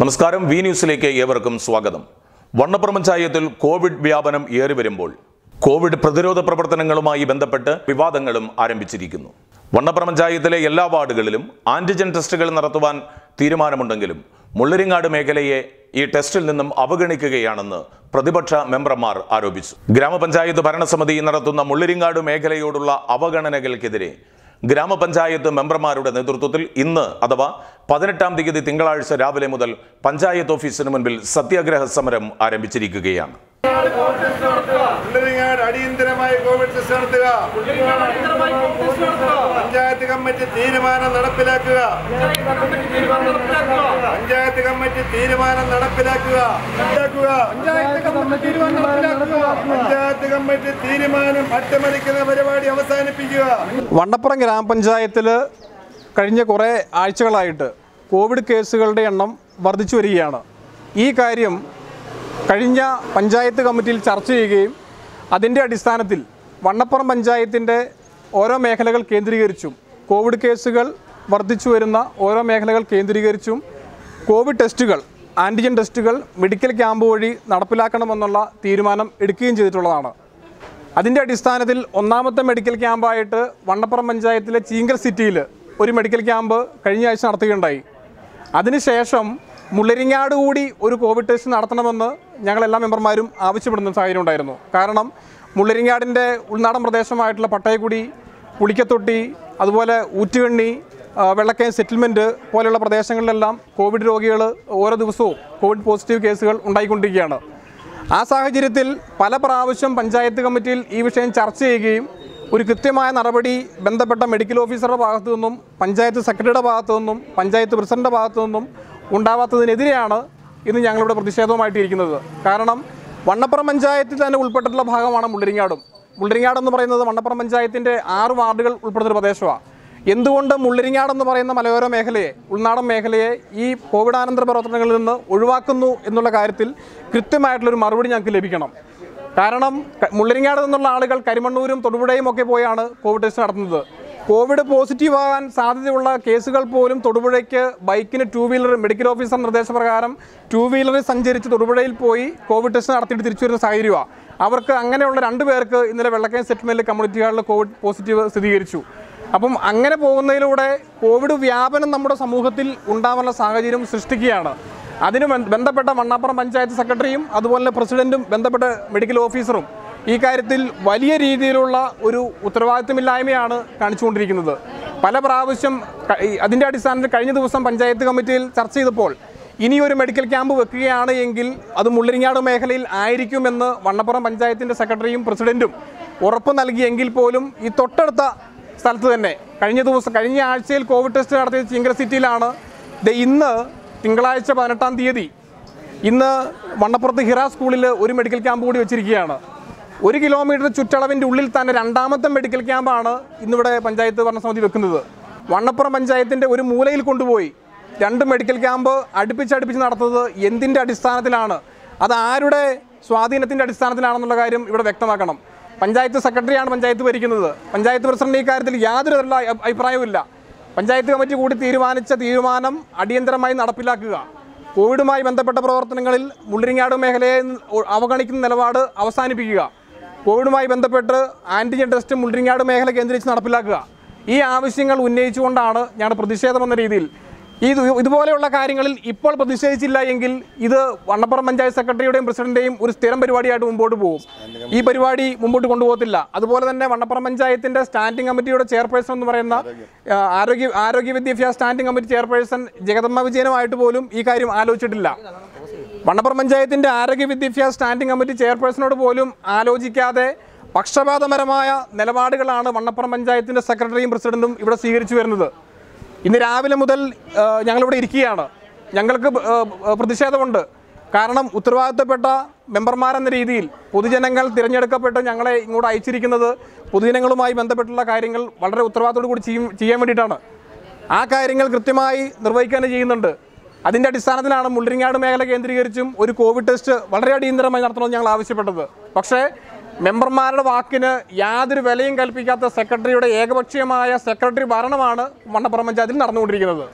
നമസ്കാരം. വി ന്യൂസിലേക്ക് ഏവർക്കും സ്വാഗതം. വണ്ണപ്പുറം പഞ്ചായത്തിൽ കോവിഡ് വ്യാപനം ഏറി വരുമ്പോൾ കോവിഡ് പ്രതിരോധ പ്രവർത്തനങ്ങളുമായി ബന്ധപ്പെട്ട് വിവാദങ്ങളും ആരംഭിച്ചിരിക്കുന്നു. വണ്ണപ്പുറം പഞ്ചായത്തിലെ എല്ലാ വാർഡുകളിലും ആന്റിജൻ ടെസ്റ്റുകൾ നടത്തുവാൻ തീരുമാനമുണ്ടെങ്കിലും മുള്ളരിങ്ങാട് മേഖലയെ ഈ ടെസ്റ്റിൽ നിന്നും അവഗണിക്കുകയാണെന്ന് പ്രതിപക്ഷ മെമ്പർമാർ ആരോപിച്ചു. ഗ്രാമപഞ്ചായത്ത് ഭരണസമിതി നടത്തുന്ന മുള്ളരിങ്ങാട് മേഖലയോടുള്ള അവഗണനകൾക്കെതിരെ ഗ്രാമപഞ്ചായത്ത് മെമ്പർമാരുടെ നേതൃത്വത്തിൽ ഇന്ന് അഥവാ പതിനെട്ടാം തീയതി തിങ്കളാഴ്ച രാവിലെ മുതൽ പഞ്ചായത്ത് ഓഫീസിന് മുൻപിൽ സത്യാഗ്രഹ സമരം ആരംഭിച്ചിരിക്കുകയാണ്. അടിയന്തരമായി കോവിഡ് ടെസ്റ്റ് നടത്തുക. പഞ്ചായത്ത് കമ്മിറ്റി തീരുമാനം നടപ്പിലാക്കുക. പഞ്ചായത്ത് കമ്മിറ്റി തീരുമാനം നടപ്പിലാക്കുക. നടപ്പിലാക്കുക. പഞ്ചായത്ത് കമ്മിറ്റി തീരുമാനം അട്ടിമറിക്കുന്ന പരിപാടി അവസാനിപ്പിക്കുക. വണ്ണപ്പുറം ഗ്രാമപഞ്ചായത്തിൽ കഴിഞ്ഞ കുറേ ആഴ്ചകളായിട്ട് കോവിഡ് കേസുകളുടെ എണ്ണം വർദ്ധിച്ചു വരികയാണ്. ഈ കാര്യം കഴിഞ്ഞ പഞ്ചായത്ത് കമ്മിറ്റിയിൽ ചർച്ച ചെയ്യുകയും അതിന്റെ അടിസ്ഥാനത്തിൽ വണ്ണപ്പുറം പഞ്ചായത്തിന്റെ ഓരോ മേഖലകൾ കേന്ദ്രീകരിച്ചും കോവിഡ് കേസുകൾ വർദ്ധിച്ചു വരുന്ന ഓരോ മേഖലകൾ കേന്ദ്രീകരിച്ചും കോവിഡ് ടെസ്റ്റുകൾ ആന്റിജൻ ടെസ്റ്റുകൾ മെഡിക്കൽ ക്യാമ്പ് വഴി നടപ്പിലാക്കണമെന്നുള്ള തീരുമാനം എടുക്കുകയും ചെയ്തിട്ടുള്ളതാണ്. അതിന്റെ അടിസ്ഥാനത്തിൽ ഒന്നാമത്തെ മെഡിക്കൽ ക്യാമ്പായിട്ട് വണ്ണപ്പുറം പഞ്ചായത്തിലെ ചീങ്കൽ സിറ്റിയിൽ ഒരു മെഡിക്കൽ ക്യാമ്പ് കഴിഞ്ഞ ആഴ്ച നടത്തുകയുണ്ടായി. അതിനുശേഷം മുള്ളരിങ്ങാട് കൂടി ഒരു കോവിഡ് ടെസ്റ്റ് നടത്തണമെന്ന് ഞങ്ങൾ എല്ലാ മെമ്പർമാരും ആവശ്യപ്പെടുന്ന സാഹചര്യം ഉണ്ടായിരുന്നു. കാരണം മുള്ളരിങ്ങാടിന്റെ ഉൾനാടൻ പ്രദേശമായിട്ടുള്ള പട്ടയക്കുടി പുളിക്കത്തൊട്ടി അതുപോലെ ഊറ്റുകണ്ണി വെള്ളക്കയം സെറ്റിൽമെന്റ് പോലെയുള്ള പ്രദേശങ്ങളിലെല്ലാം കോവിഡ് രോഗികൾ ഓരോ ദിവസവും കോവിഡ് പോസിറ്റീവ് കേസുകൾ ഉണ്ടായിക്കൊണ്ടിരിക്കുകയാണ്. ആ സാഹചര്യത്തിൽ പല പ്രാവശ്യം പഞ്ചായത്ത് കമ്മിറ്റിയിൽ ഈ വിഷയം ചർച്ച ചെയ്യുകയും ഒരു കൃത്യമായ നടപടി ബന്ധപ്പെട്ട മെഡിക്കൽ ഓഫീസറുടെ ഭാഗത്തു നിന്നും പഞ്ചായത്ത് സെക്രട്ടറിയുടെ ഭാഗത്തു നിന്നും പഞ്ചായത്ത് പ്രസിഡന്റിന്റെ ഭാഗത്തു നിന്നും ഉണ്ടാവാത്തതിനെതിരെയാണ് ഇന്ന് ഞങ്ങളിവിടെ പ്രതിഷേധവുമായിട്ട് ഇരിക്കുന്നത് കാരണം വണ്ണപ്പുറം പഞ്ചായത്തിൽ തന്നെ ഉൾപ്പെട്ടിട്ടുള്ള ഭാഗമാണ് മുള്ളിരിങ്ങാടും. മുള്ളിരിങ്ങാട് എന്ന് പറയുന്നത് വണ്ണപ്പുറം പഞ്ചായത്തിന്റെ ആറ് വാർഡുകൾ ഉൾപ്പെടുന്നൊരു പ്രദേശമാണ് എന്തുകൊണ്ട് മുള്ളിരിങ്ങാട് എന്ന് പറയുന്ന മലയോര മേഖലയെ ഉൾനാടൻ മേഖലയെ ഈ കോവിഡാനന്തര പ്രവർത്തനങ്ങളിൽ നിന്ന് ഒഴിവാക്കുന്നു എന്നുള്ള കാര്യത്തിൽ കൃത്യമായിട്ടുള്ളൊരു മറുപടി ഞങ്ങൾക്ക് ലഭിക്കണം. കാരണം മുള്ളരിങ്ങാട് നിന്നുള്ള ആളുകൾ കരിമണ്ണൂരും തൊടുപുഴയും ഒക്കെ പോയാണ് കോവിഡ് ടെസ്റ്റ് നടത്തുന്നത്. കോവിഡ് പോസിറ്റീവ് ആകാൻ സാധ്യതയുള്ള കേസുകൾ പോലും തൊടുപുഴയ്ക്ക് ബൈക്കിന് ടു വീലർ മെഡിക്കൽ ഓഫീസർ നിർദ്ദേശപ്രകാരം ടു വീലറിൽ സഞ്ചരിച്ച് തൊടുപുഴയിൽ പോയി കോവിഡ് ടെസ്റ്റ് നടത്തിയിട്ട് തിരിച്ചു വരുന്ന സാഹചര്യമാണ് അവർക്ക് അങ്ങനെയുള്ള രണ്ട് പേർക്ക് ഇന്നലെ വെള്ളക്കയം സെറ്റിൽമെന്റ് കമ്മ്യൂണിറ്റി ഹാളിൽ കോവിഡ് പോസിറ്റീവ് സ്ഥിരീകരിച്ചു. അപ്പം അങ്ങനെ പോകുന്നതിലൂടെ കോവിഡ് വ്യാപനം നമ്മുടെ സമൂഹത്തിൽ ഉണ്ടാവാനുള്ള സാഹചര്യം സൃഷ്ടിക്കുകയാണ്. അതിന് ബന്ധപ്പെട്ട മണ്ണാപ്പുറം പഞ്ചായത്ത് സെക്രട്ടറിയും അതുപോലെ പ്രസിഡന്റും ബന്ധപ്പെട്ട മെഡിക്കൽ ഓഫീസറും ഈ കാര്യത്തിൽ വലിയ രീതിയിലുള്ള ഒരു ഉത്തരവാദിത്തമില്ലായ്മയാണ് കാണിച്ചുകൊണ്ടിരിക്കുന്നത്. പല പ്രാവശ്യം അതിന്റെ അടിസ്ഥാനത്തിൽ കഴിഞ്ഞ ദിവസം പഞ്ചായത്ത് കമ്മിറ്റിയിൽ ചർച്ച ചെയ്തപ്പോൾ ഇനിയൊരു മെഡിക്കൽ ക്യാമ്പ് വെക്കുകയാണ് എങ്കിൽ അത് മുള്ളരിങ്ങാട് മേഖലയിൽ ആയിരിക്കുമെന്ന് വണ്ണപ്പുറം പഞ്ചായത്തിന്റെ സെക്രട്ടറിയും പ്രസിഡന്റും ഉറപ്പ് നൽകിയെങ്കിൽ പോലും ഈ തൊട്ടടുത്ത സ്ഥലത്ത് തന്നെ കഴിഞ്ഞ ദിവസം കഴിഞ്ഞ ആഴ്ചയിൽ കോവിഡ് ടെസ്റ്റ് നടത്തിയ ചിങ്കര സിറ്റിയിലാണ്. ഇന്ന് തിങ്കളാഴ്ച പതിനെട്ടാം തീയതി ഇന്ന് വണ്ണപ്പുറത്ത് ഹിറ സ്കൂളിൽ ഒരു മെഡിക്കൽ ക്യാമ്പ് കൂടി വെച്ചിരിക്കുകയാണ്. ഒരു കിലോമീറ്റർ ചുറ്റളവിന്റെ ഉള്ളിൽ തന്നെ രണ്ടാമത്തെ മെഡിക്കൽ ക്യാമ്പാണ് ഇന്നിവിടെ പഞ്ചായത്ത് ഭരണസമിതി വെക്കുന്നത്. വണ്ണപ്പുറം പഞ്ചായത്തിന്റെ ഒരു മൂലയിൽ കൊണ്ടുപോയി രണ്ട് മെഡിക്കൽ ക്യാമ്പ് അടുപ്പിച്ചടുപ്പിച്ച് നടത്തുന്നത് എന്തിന്റെ അടിസ്ഥാനത്തിലാണ്? അത് ആരുടെ സ്വാധീനത്തിന്റെ അടിസ്ഥാനത്തിലാണെന്നുള്ള കാര്യം ഇവിടെ വ്യക്തമാക്കണം. പഞ്ചായത്ത് സെക്രട്ടറിയാണ് പഞ്ചായത്ത് ഭരിക്കുന്നത്. പഞ്ചായത്ത് പ്രസിഡന്റ് ഈ കാര്യത്തിൽ യാതൊരു തരത്തിലുള്ള അഭിപ്രായവും അഭിപ്രായവുമില്ല പഞ്ചായത്ത് കമ്മിറ്റി കൂടി തീരുമാനിച്ച തീരുമാനം അടിയന്തരമായി നടപ്പിലാക്കുക. കോവിഡുമായി ബന്ധപ്പെട്ട പ്രവർത്തനങ്ങളിൽ മുള്ളിരിങ്ങാട് മേഖലയെ അവഗണിക്കുന്ന നിലപാട് അവസാനിപ്പിക്കുക. കോവിഡുമായി ബന്ധപ്പെട്ട് ആന്റിജൻ ടെസ്റ്റ് മുള്ളരിങ്ങാട് മേഖല കേന്ദ്രീകരിച്ച് നടപ്പിലാക്കുക. ഈ ആവശ്യങ്ങൾ ഉന്നയിച്ചുകൊണ്ടാണ് ഞാൻ പ്രതിഷേധം എന്ന രീതിയിൽ ഇത് ഇതുപോലെയുള്ള കാര്യങ്ങളിൽ ഇപ്പോൾ പ്രതിഷേധിച്ചില്ല എങ്കിൽ ഇത് വണ്ണപ്പുറം പഞ്ചായത്ത് സെക്രട്ടറിയുടെയും പ്രസിഡന്റിന്റെയും ഒരു സ്ഥിരം പരിപാടിയായിട്ട് മുമ്പോട്ട് പോകും. ഈ പരിപാടി മുമ്പോട്ട് കൊണ്ടുപോകത്തില്ല. അതുപോലെ തന്നെ വണ്ണപ്പുറം പഞ്ചായത്തിന്റെ സ്റ്റാൻഡിംഗ് കമ്മിറ്റിയുടെ ചെയർപേഴ്സൺ എന്ന് പറയുന്ന ആരോഗ്യ ആരോഗ്യ വിദ്യാഭ്യാസ സ്റ്റാൻഡിംഗ് കമ്മിറ്റി ചെയർപേഴ്സൺ ജഗദമ്മ വിജയനുമായിട്ട് പോലും ഈ കാര്യം ആലോചിച്ചിട്ടില്ല. വണ്ണപ്പുറം പഞ്ചായത്തിന്റെ ആരോഗ്യ വിദ്യാഭ്യാസ സ്റ്റാൻഡിംഗ് കമ്മിറ്റി ചെയർപേഴ്സണോട് പോലും ആലോചിക്കാതെ പക്ഷപാതപരമായ നിലപാടുകളാണ് വണ്ണപ്പുറം പഞ്ചായത്തിന്റെ സെക്രട്ടറിയും പ്രസിഡന്റും ഇവിടെ സ്വീകരിച്ചു വരുന്നത്. ഇന്ന് രാവിലെ മുതൽ ഞങ്ങളിവിടെ ഇരിക്കുകയാണ്. ഞങ്ങൾക്ക് പ്രതിഷേധമുണ്ട്. കാരണം ഉത്തരവാദിത്തപ്പെട്ട മെമ്പർമാരെന്ന രീതിയിൽ പൊതുജനങ്ങൾ തിരഞ്ഞെടുക്കപ്പെട്ട് ഞങ്ങളെ ഇങ്ങോട്ട് അയച്ചിരിക്കുന്നത് പൊതുജനങ്ങളുമായി ബന്ധപ്പെട്ടുള്ള കാര്യങ്ങൾ വളരെ ഉത്തരവാദിത്തോടു കൂടി ചെയ്യാൻ വേണ്ടിയിട്ടാണ്. ആ കാര്യങ്ങൾ കൃത്യമായി നിർവഹിക്കാൻ ചെയ്യുന്നുണ്ട്. അതിന്റെ അടിസ്ഥാനത്തിലാണ് മുള്ളരിങ്ങാട് മേഖല കേന്ദ്രീകരിച്ചും ഒരു കോവിഡ് ടെസ്റ്റ് വളരെ അടിയന്തരമായി നടത്തണമെന്ന് ഞങ്ങൾ ആവശ്യപ്പെട്ടത്. പക്ഷേ മെമ്പർമാരുടെ വാക്കിന് യാതൊരു വിലയും കൽപ്പിക്കാത്ത സെക്രട്ടറിയുടെ ഏകപക്ഷീയമായ സെക്രട്ടറി ഭരണമാണ് മണ്ണപ്പുറം പഞ്ചായത്തിൽ നടന്നുകൊണ്ടിരിക്കുന്നത്.